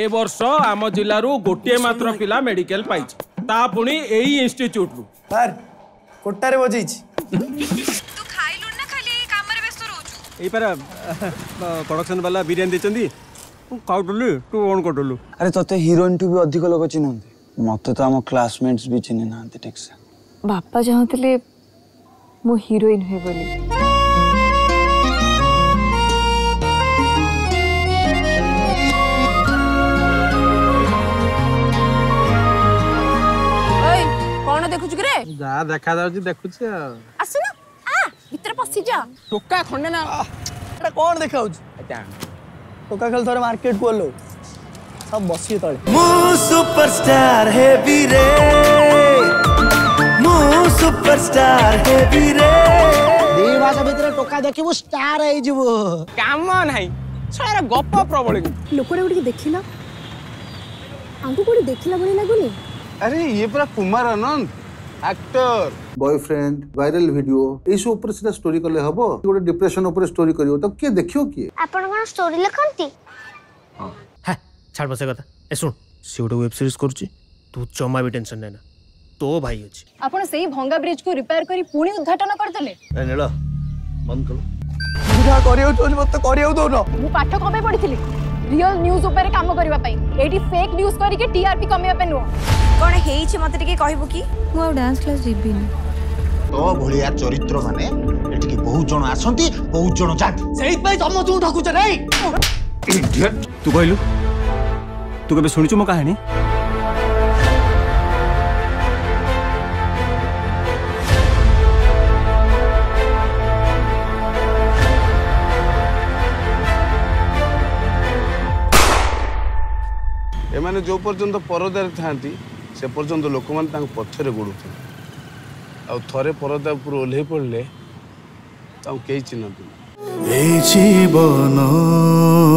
ଏ ବର୍ଷ ଆମ ଜିଲ୍ଲାରୁ ଗୋଟିଏ ମାତ୍ର ପିଲା ମେଡିକାଲ ପାଇଛି ତା ପୁଣି ଏଇ ଇନଷ୍ଟିଚ୍ୟୁଟରୁ ସାର୍ କୋଟାରେ ବଜେଇଛି ଏଇପାରା ପ୍ରଡକ୍ସନ ବାଲା ବିରିୟାନୀ ଦେଇଛନ୍ତି ମୁଁ ଖାଉଥିଲି ତୁ କ'ଣ କରୁଥିଲୁ ଆରେ ତତେ ହିରୋଇନ୍ଠୁ ବି ଅଧିକ ଲୋକ ଚିହ୍ନନ୍ତି ମତେ ତ ଆମ କ୍ଲାସମେଟ୍ସ ବି ଚିହ୍ନି ନାହାନ୍ତି ଠିକ୍ସେ ବାପା ଚାହୁଁଥିଲେ ମୁଁ ହିରୋଇନ୍ ହୁଏ ବୋଲି ଦେଖୁଛୁ କିରେ ଯାହା ଦେଖା ଯାଉଛି ଦେଖୁଛି ଆଉ ଆସୁନ ଆ ଭିତରେ ପଶି ଯା ଟୋକା ଖଣ୍ଡେ ନା ଏଟା କଣ ଦେଖାଉଛି ଟୋକା ଖାଲି ଥରେ ମାର୍କେଟ କୁ ଓହ୍ଲଉ ସବୁ ବସିବେ ତଳେ ମୁଁ ସୁପରଷ୍ଟାର ହେବି ରେ ମୁଁ ସୁପରଷ୍ଟାର ହେବି ରେ ଦି ମାସ ଭିତରେ ଟୋକା ଦେଖିବୁ ଷ୍ଟାର ହେଇଯିବୁ କାମ ନାହିଁ ଛୁଆର ଗପ ପ୍ରବଳ ଲୋକଟା ଗୋଟେ ଦେଖିଲ ଆମକୁ କୋଉଠି ଦେଖିଲା ଭଳି ଲାଗୁନି अरे ये पूरा Kumar Anand actor boyfriend viral video ଏଇ ସବୁ ଉପରେ ସେଟା ଷ୍ଟୋରୀ କଲେ ହବ ଗୋଟେ ଡିପ୍ରେସନ ଉପରେ ଷ୍ଟୋରୀ କରିବ ତ କିଏ ଦେଖିବ କିଏ ଆପଣ କଣ ଷ୍ଟୋରୀ ଲେଖନ୍ତି ହଁ ଛାଡ଼ ବସେ କଥା ଏ ଶୁଣ ସେ ଗୋଟେ ୱେବ୍ ସିରିଜ କରୁଛି ତୁ ଜମା ବି ଟେନସନ ନେନା ତୋ ଭାଇ ଅଛି ଆପଣ ସେଇ ଭଙ୍ଗା ବ୍ରିଜ କୁ ରିପେୟାର କରି ପୁଣି ଉଦ୍ଘାଟନ କରିଦେଲେ ଏ ନୀଳ ବନ୍ଦ କର ବୁଝା କରିବାକୁ ଚାହୁଁଛି ମତେ କରିବାକୁ ଦଉନ ମୁଁ ପାଠ କଣ ପାଇଁ ପଢିଥିଲି রিয়েল নিউজ উপরে কাম করা এইটি ফেক নিউজ করিকি টিআরপি কমাইবা নুহ কোণ হয়েছে মতো টিকে কহবু কি মু ডান্স ক্লাস যাবিনি তো ভলিয়া চরিত্র মানে এটিকে বহু জন আসন্তি বহু জন যান্তি সেইপাই তম তু ঠকুছ রে ইডিয়ট তু কইলু তু কেবে শুনিছু মো কাহিনী ଏମାନେ ଯେଉଁ ପର୍ଯ୍ୟନ୍ତ ପରଦାରେ ଥାଆନ୍ତି ସେ ପର୍ଯ୍ୟନ୍ତ ଲୋକମାନେ ତାଙ୍କ ପଛରେ ଗୋଡ଼ୁଥିଲେ ଆଉ ଥରେ ପରଦା ଉପରୁ ଓହ୍ଲେଇ ପଡ଼ିଲେ ତାଙ୍କୁ କେହି ଚିହ୍ନନ୍ତିନି এই জীবন